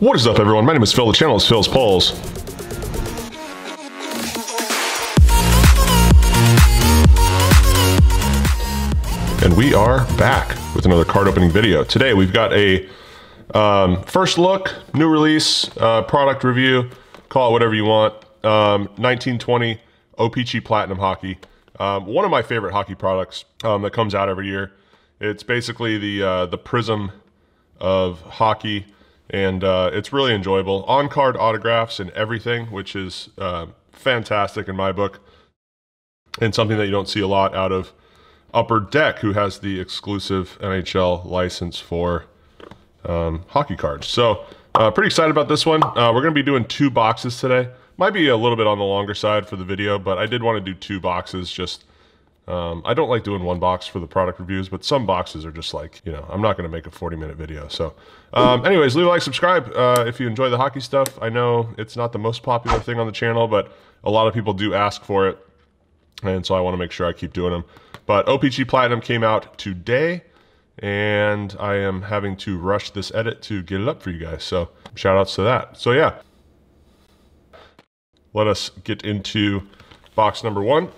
What is up, everyone? My name is Phil. The channel is Phil's Pulls. And we are back with another card opening video. Today we've got a um, first look, new release, uh, product review, call it whatever you want. Um, 1920 OPC Platinum Hockey. Um, one of my favorite hockey products um, that comes out every year. It's basically the uh, the prism of hockey, and uh, it's really enjoyable. On card autographs and everything, which is uh, fantastic in my book, and something that you don't see a lot out of Upper Deck, who has the exclusive NHL license for um, hockey cards. So, uh, pretty excited about this one. Uh, we're going to be doing two boxes today. Might be a little bit on the longer side for the video, but I did want to do two boxes. Just um, I don't like doing one box for the product reviews, but some boxes are just like you know I'm not going to make a 40 minute video. So, um, anyways, leave a like, subscribe uh, if you enjoy the hockey stuff. I know it's not the most popular thing on the channel, but a lot of people do ask for it, and so I want to make sure I keep doing them. But OPC Platinum came out today, and I am having to rush this edit to get it up for you guys. So shout outs to that. So yeah, let us get into box number one.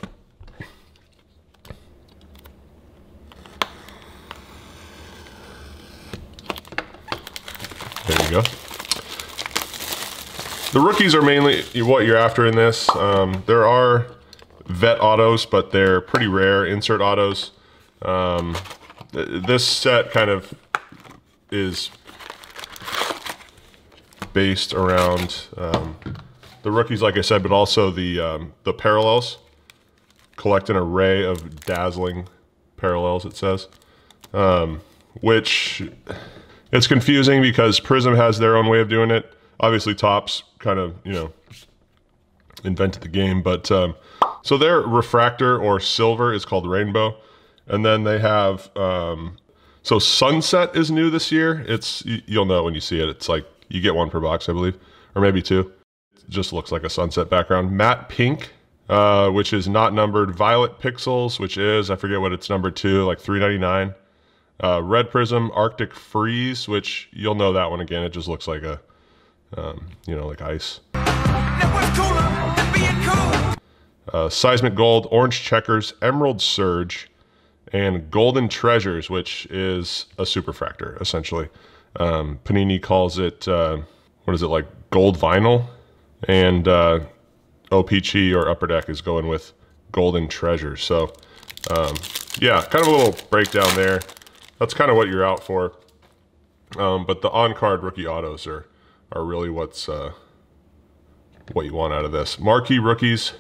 Go. The rookies are mainly what you're after in this. Um, there are vet autos, but they're pretty rare insert autos. Um, th this set kind of is based around um, the rookies, like I said, but also the um, the parallels. Collect an array of dazzling parallels. It says, um, which it's confusing because Prism has their own way of doing it. Obviously, Topps kind of you know invented the game, but um, so their refractor or silver is called Rainbow, and then they have um, so Sunset is new this year. It's you'll know when you see it. It's like you get one per box, I believe, or maybe two. It just looks like a sunset background. Matte Pink, uh, which is not numbered. Violet Pixels, which is I forget what it's numbered to, like three ninety nine. Uh, Red Prism, Arctic Freeze, which you'll know that one again. It just looks like a, um, you know, like ice. Uh, Seismic Gold, Orange Checkers, Emerald Surge, and Golden Treasures, which is a superfractor, essentially. Um, Panini calls it, uh, what is it, like gold vinyl? And uh, OPC or Upper Deck is going with Golden Treasures. So, um, yeah, kind of a little breakdown there. That's kind of what you're out for. Um, but the on-card rookie autos are, are really what's uh, what you want out of this. Marquee rookies,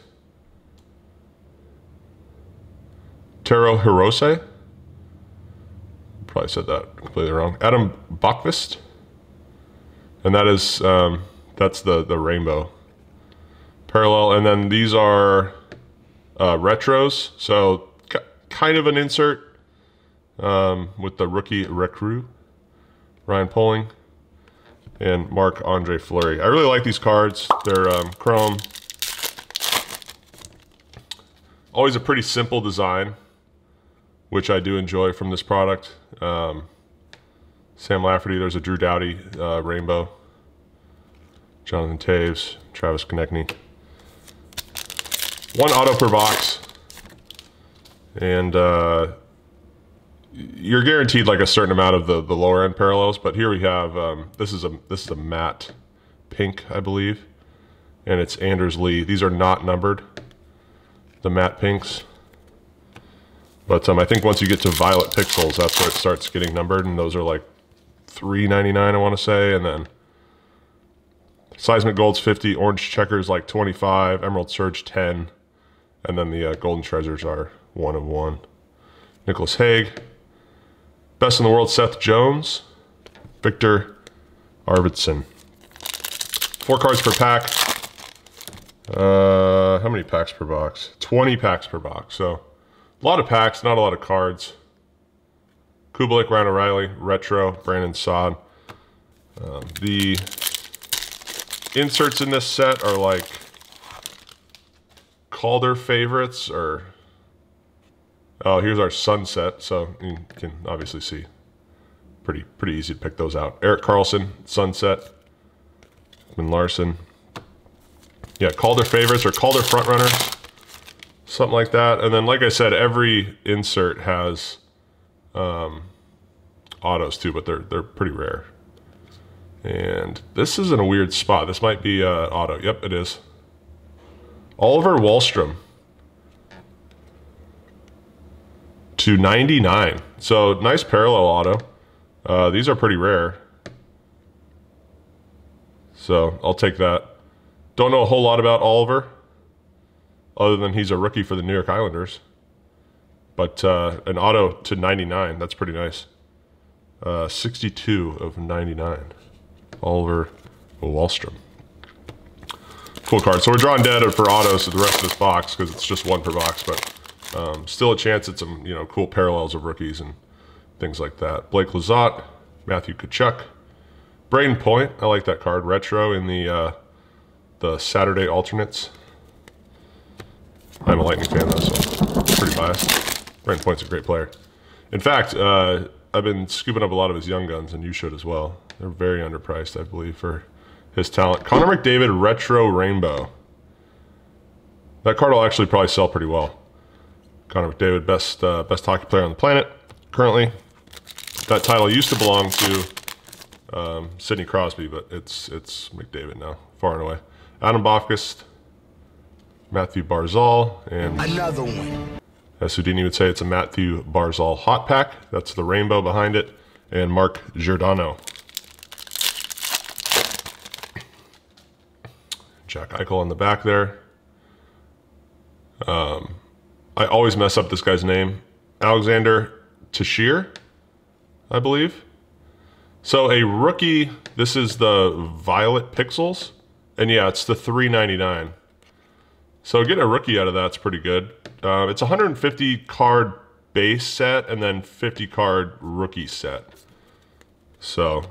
Taro Hirose. Probably said that completely wrong. Adam Boqvist. And that is, um, that's the, the rainbow parallel. And then these are uh, retros. So kind of an insert um, with the rookie recruit, Ryan Poehling and Marc-Andre Fleury. I really like these cards. They're um, chrome. Always a pretty simple design which I do enjoy from this product. Um, Sam Lafferty, there's a Drew Doughty uh, rainbow. Jonathan Toews, Travis Konecny. One auto per box. And uh, you're guaranteed like a certain amount of the, the lower end parallels, but here we have, um, this is a this is a matte pink, I believe. And it's Anders Lee. These are not numbered, the matte pinks. But um, I think once you get to violet pixels, that's where it starts getting numbered, and those are like $3.99, I want to say, and then seismic gold's 50, orange checkers like 25, emerald surge 10, and then the uh, golden treasures are one of one. Nicholas Hague, best in the world, Seth Jones, Viktor Arvidsson. Four cards per pack. Uh, how many packs per box? 20 packs per box, so a lot of packs, not a lot of cards. Kubalik, Ryan O'Reilly, Retro, Brandon Saad. Um, the inserts in this set are like Calder favorites or... Oh, here's our sunset, so you can obviously see. Pretty pretty easy to pick those out. Erik Karlsson, sunset. Ekman-Larsson. Yeah, Calder favorites or Calder front runners, something like that. And then, like I said, every insert has um, autos too, but they're they're pretty rare. And this is in a weird spot. This might be uh, auto. Yep, it is. Oliver Wahlstrom to 99. So nice parallel auto. Uh, these are pretty rare. So I'll take that. Don't know a whole lot about Oliver, other than he's a rookie for the New York Islanders. But uh, an auto to 99, that's pretty nice. Uh, 62 of 99. Oliver Wahlstrom. Cool card. So we're drawing dead for autos to the rest of this box because it's just one per box, but um, still a chance at some you know cool parallels of rookies and things like that. Blake Lizotte, Matthew Tkachuk, Brayden Point. I like that card. Retro in the uh, the Saturday alternates. I'm a Lightning fan though, so pretty biased. Brayden Point's a great player. In fact, uh, I've been scooping up a lot of his young guns, and you should as well. They're very underpriced, I believe, for his talent. Connor McDavid Retro Rainbow. That card will actually probably sell pretty well. Connor McDavid, best uh, best hockey player on the planet currently. That title used to belong to um, Sidney Crosby, but it's it's McDavid now, far and away. Adam Boqvist, Matthew Barzal, and another one. As Houdini would say, it's a Matthew Barzal hot pack. That's the rainbow behind it, and Mark Giordano. Jack Eichel on the back there. Um, I always mess up this guy's name. Alexander Tashir, I believe. So a rookie, this is the Violet Pixels. And yeah, it's the 399. So getting a rookie out of that's pretty good. Uh, it's 150 card base set and then 50 card rookie set. So,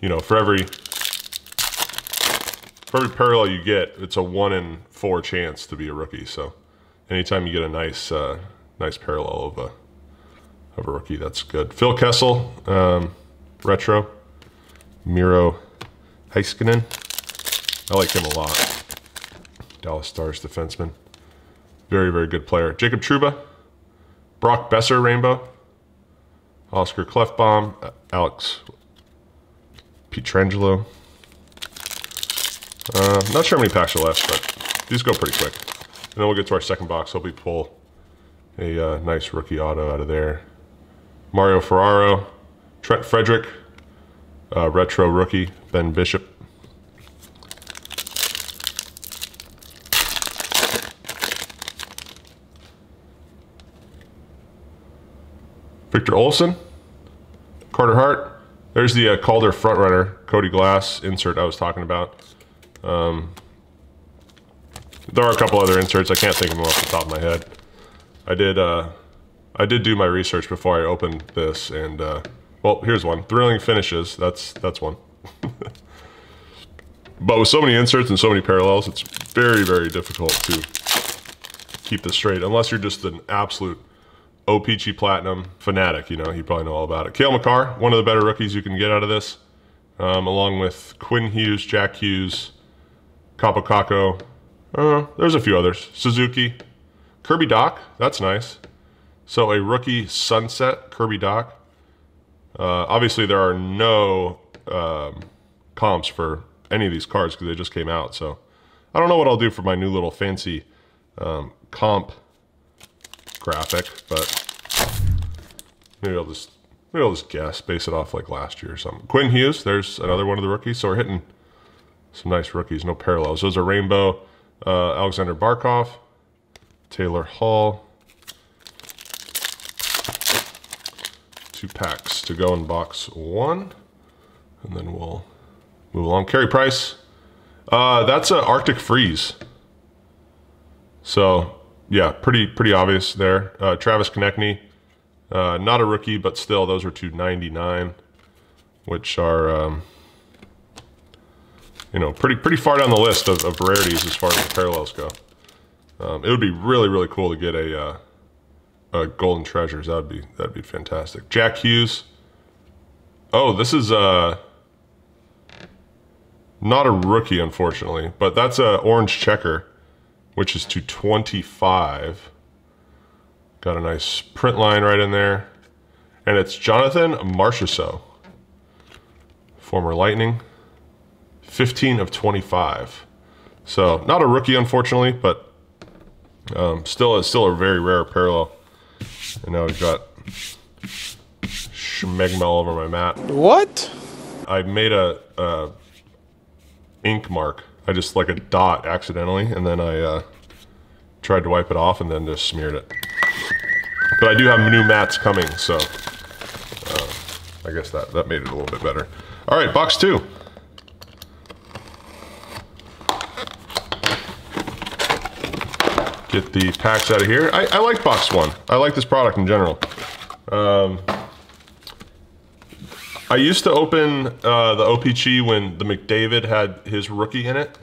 you know, for every for every parallel you get, it's a one in four chance to be a rookie. So, anytime you get a nice uh, nice parallel of a of a rookie, that's good. Phil Kessel, um, retro, Miro Heiskanen. I like him a lot. Dallas Stars defenseman. Very, very good player. Jacob Trouba, Brock Boeser Rainbow, Oscar Klefbom, Alex Pietrangelo. Uh, not sure how many packs are left, but these go pretty quick. And then we'll get to our second box. Hope we pull a uh, nice rookie auto out of there. Mario Ferraro, Trent Frederic, uh, retro rookie, Ben Bishop. Victor Olson, Carter Hart. There's the uh, Calder frontrunner, Cody Glass insert I was talking about. Um, there are a couple other inserts. I can't think of them off the top of my head. I did. Uh, I did do my research before I opened this, and uh, well, here's one: thrilling finishes. That's that's one. but with so many inserts and so many parallels, it's very very difficult to keep this straight, unless you're just an absolute O-Pee-Chee Platinum fanatic. You know, you probably know all about it. Cale Makar, one of the better rookies you can get out of this, um, along with Quinn Hughes, Jack Hughes, Kaapo Kakko. Uh, there's a few others. Suzuki, Kirby Dach. That's nice. So a rookie sunset Kirby Dach. Uh, obviously, there are no um, comps for any of these cards because they just came out. So I don't know what I'll do for my new little fancy um, comp graphic, but maybe I'll just maybe I'll just guess, base it off like last year or something. Quinn Hughes, there's another one of the rookies. So we're hitting some nice rookies, no parallels. Those are Rainbow, uh, Alexander Barkov, Taylor Hall. Two packs to go in box one. And then we'll move along. Carey Price. Uh, that's an Arctic Freeze. So, yeah, pretty pretty obvious there. Uh, Travis Konecny. Uh, not a rookie, but still, those are 299, which are... Um, you know, pretty pretty far down the list of, of rarities as far as the parallels go. Um, it would be really really cool to get a, uh, a golden treasures. That'd be that'd be fantastic. Jack Hughes. Oh, this is uh. Not a rookie, unfortunately, but that's a orange checker, which is to 25. Got a nice print line right in there. And it's Jonathan Marchessault, former Lightning, 15 of 25. So not a rookie, unfortunately, but um, still, still a very rare parallel. And now we've got schmegma all over my mat. What? I made a, a ink mark. I just like a dot accidentally, and then I uh, tried to wipe it off and then just smeared it. But I do have new mats coming, so uh, I guess that, that made it a little bit better. All right, box two. Get the packs out of here. I, I like box one. I like this product in general. Um, I used to open uh, the OPC when the McDavid had his rookie in it,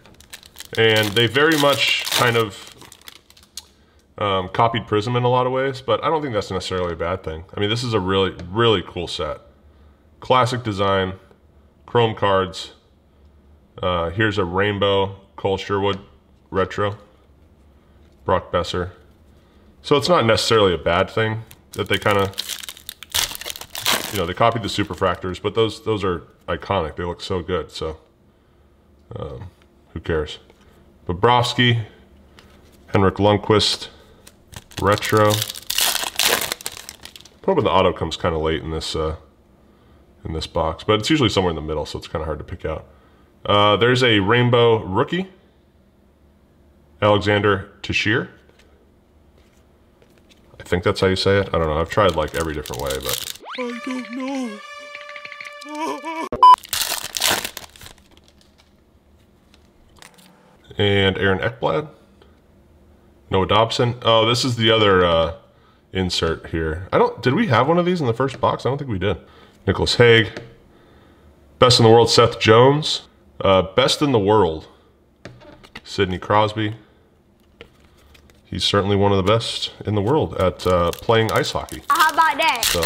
and they very much kind of um, copied Prism in a lot of ways, but I don't think that's necessarily a bad thing. I mean, this is a really, really cool set. Classic design, chrome cards. Uh, here's a rainbow Kole Sherwood retro, Brock Boeser. So it's not necessarily a bad thing that they kind of you know, they copied the superfractors, but those those are iconic. They look so good. So, um, who cares? Bobrovsky, Henrik Lundqvist, retro. Probably the auto comes kind of late in this uh, in this box, but it's usually somewhere in the middle, so it's kind of hard to pick out. Uh, there's a rainbow rookie, Alexander Teixeira. I think that's how you say it. I don't know. I've tried like every different way, but I don't know. And Aaron Ekblad. Noah Dobson. Oh, this is the other uh, insert here. I don't. Did we have one of these in the first box? I don't think we did. Nicholas Hague. Best in the world, Seth Jones. Uh, best in the world, Sidney Crosby. He's certainly one of the best in the world at uh, playing ice hockey. How about that? So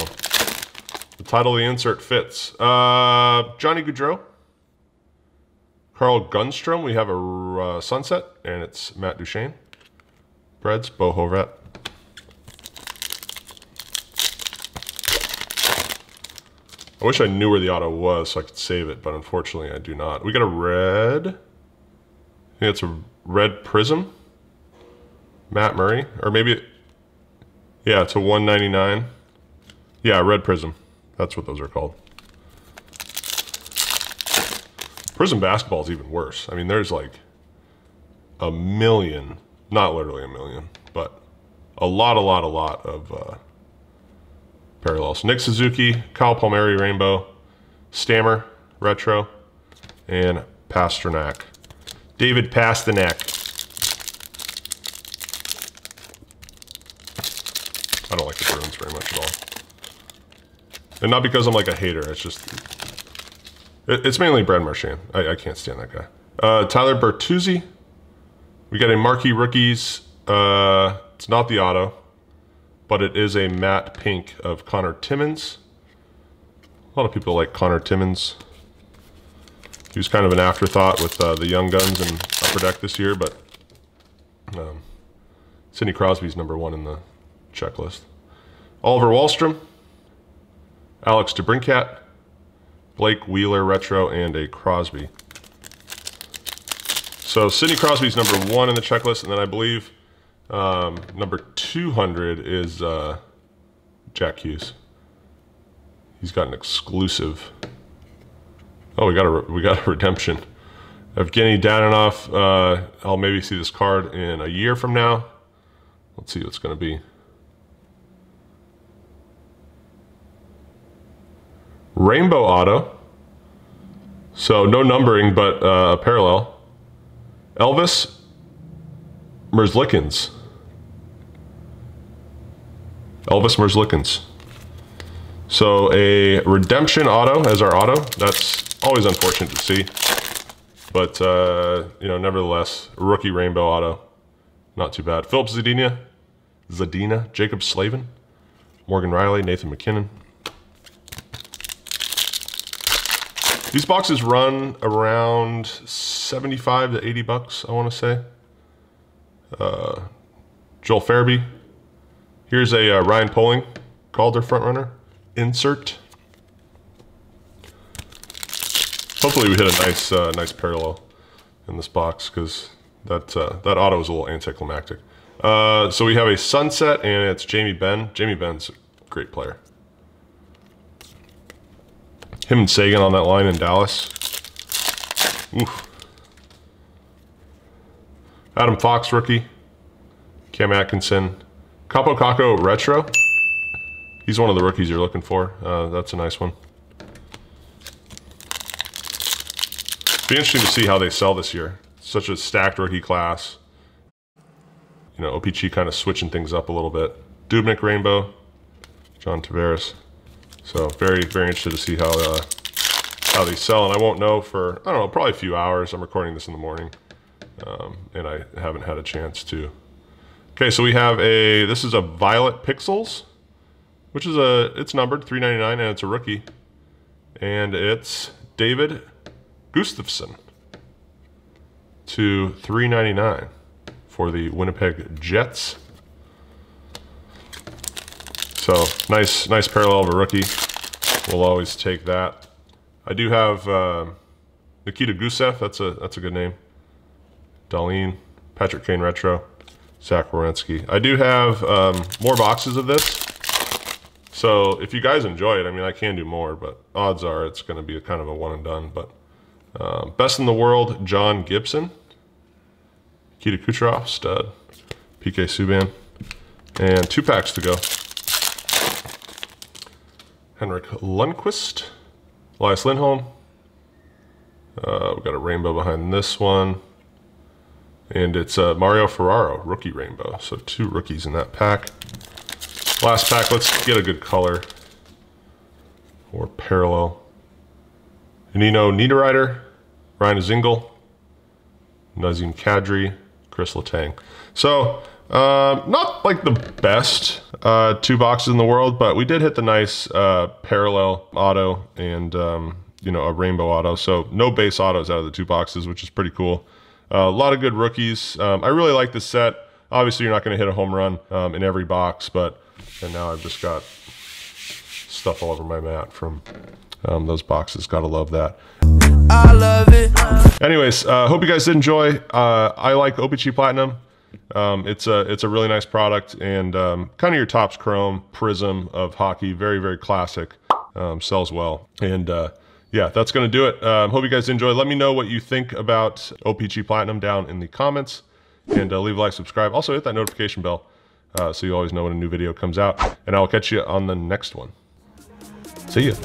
the title of the insert fits. Uh, Johnny Gaudreau. Carl Grundstrom. We have a uh, sunset, and it's Matt Duchene. Preds, Bo Horvat. I wish I knew where the auto was so I could save it, but unfortunately I do not. We got a red. I think it's a red prism. Matt Murray, or maybe, yeah, it's a 199. Yeah, red prism. That's what those are called. Prism basketball is even worse. I mean, there's like a million, not literally a million, but a lot, a lot, a lot of uh, parallels. Nick Suzuki, Kyle Palmieri Rainbow, Stammer Retro, and Pastrnak. David Pastrnak. I don't like the Bruins very much at all. And not because I'm like a hater, it's just... It, it's mainly Brad Marchand. I, I, can't stand that guy. Uh, Tyler Bertuzzi. We got a Marquee Rookies. Uh, it's not the auto, but it is a matte pink of Connor Timmins. A lot of people like Connor Timmins. He was kind of an afterthought with uh, the Young Guns and Upper Deck this year, but um, Sidney Crosby's number one in the checklist. Oliver Wahlstrom, Alex DeBrincat, Blake Wheeler Retro, and a Crosby. So Sidney Crosby's number one in the checklist, and then I believe um, number 200 is uh, Jack Hughes. He's got an exclusive. Oh, we got a we got a redemption. Evgeny Dadonov. Uh, I'll maybe see this card in a year from now. Let's see what's going to be. Rainbow Auto. So no numbering, but uh, a parallel. Elvis Merzlikins. Elvis Merzlikins. So a redemption auto as our auto. That's always unfortunate to see. But, uh, you know, nevertheless, rookie rainbow auto. Not too bad. Filip Zadina. Zadina. Jaccob Slavin. Morgan Rielly, Nathan MacKinnon. These boxes run around 75 to 80 bucks, I want to say. Uh, Joel Farabee. Here's a uh, Ryan Poehling Calder frontrunner insert. Hopefully we hit a nice, uh, nice parallel in this box because that uh, that auto is a little anticlimactic. Uh, so we have a sunset and it's Jamie Benn. Jamie Benn's a great player. Him and Seguin on that line in Dallas. Oof. Adam Fox rookie. Cam Atkinson. Kaapo Kakko retro. He's one of the rookies you're looking for. Uh, that's a nice one. Be interesting to see how they sell this year. Such a stacked rookie class. You know, OPC kind of switching things up a little bit. Dubnyk Rainbow. John Tavares. So very, very interested to see how uh, how they sell. And I won't know for, I don't know, probably a few hours. I'm recording this in the morning. Um, and I haven't had a chance to. Okay, so we have a, this is a Violet Pixels, which is a, it's numbered 399 and it's a rookie. And it's David Gustafsson to 399 for the Winnipeg Jets. So nice, nice parallel of a rookie. We'll always take that. I do have uh, Nikita Gusev. That's a that's a good name. Darlene, Patrick Kane retro, Zach Werenski. I do have um, more boxes of this. So if you guys enjoy it, I mean, I can do more, but odds are it's going to be a kind of a one and done. But uh, best in the world, John Gibson, Nikita Kucherov, stud, PK Subban, and two packs to go. Henrik Lundqvist, Elias Lindholm. Uh, we've got a rainbow behind this one. And it's uh, Mario Ferraro, rookie rainbow. So two rookies in that pack. Last pack, let's get a good color or parallel. Nino Niederreiter, Ryan Zingle, Nazem Kadri, Chris Letang. So uh, not like the best uh, two boxes in the world, but we did hit the nice uh, parallel auto and um, you know a rainbow auto. So no base autos out of the two boxes, which is pretty cool. Uh, a lot of good rookies. Um, I really like this set. Obviously, you're not going to hit a home run um, in every box, but and now I've just got stuff all over my mat from um, those boxes. Gotta love that. I love it. Anyways, uh, hope you guys did enjoy. Uh, I like OPC Platinum. Um, it's a it's a really nice product and um, kind of your Topps Chrome Prism of hockey. Very very classic. Um, sells well and uh, yeah, that's gonna do it. Um, hope you guys enjoy. Let me know what you think about OPC Platinum down in the comments and uh, leave a like, subscribe. Also hit that notification bell uh, so you always know when a new video comes out. And I'll catch you on the next one. See ya.